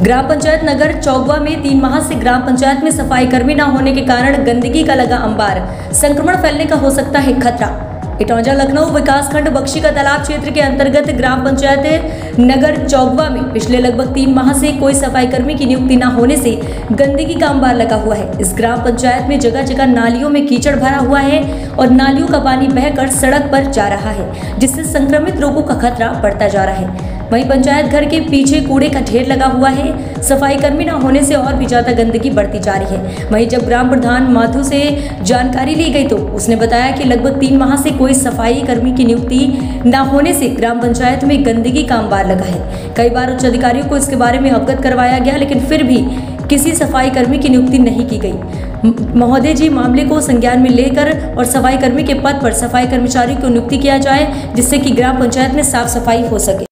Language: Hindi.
ग्राम पंचायत नगर चौगवा में तीन माह से ग्राम पंचायत में सफ़ाई कर्मी न होने के कारण गंदगी का लगा अंबार। संक्रमण फैलने का हो सकता है खतरा। इटौजा, लखनऊ विकासखंड बख्शी का तालाब क्षेत्र के अंतर्गत ग्राम पंचायत नगर चौगवा में पिछले लगभग तीन माह से कोई सफ़ाई कर्मी की नियुक्ति न होने से गंदगी का अंबार लगा हुआ है। इस ग्राम पंचायत में जगह जगह नालियों में कीचड़ भरा हुआ है और नालियों का पानी बहकर सड़क पर जा रहा है, जिससे संक्रमित रोगों का खतरा बढ़ता जा रहा है। वहीं पंचायत घर के पीछे कूड़े का ढेर लगा हुआ है। सफ़ाई कर्मी न होने से और भी ज़्यादा गंदगी बढ़ती जा रही है। वहीं जब ग्राम प्रधान माथु से जानकारी ली गई तो उसने बताया कि लगभग तीन माह से कोई सफ़ाई कर्मी की नियुक्ति न होने से ग्राम पंचायत में गंदगी का अंबार लगा है। कई बार उच्च अधिकारियों को इसके बारे में अवगत करवाया गया, लेकिन फिर भी किसी सफ़ाई कर्मी की नियुक्ति नहीं की गई। महोदय जी, मामले को संज्ञान में लेकर और सफ़ाई कर्मी के पद पर सफ़ाई कर्मचारी को नियुक्ति किया जाए, जिससे कि ग्राम पंचायत में साफ़ सफ़ाई हो सके।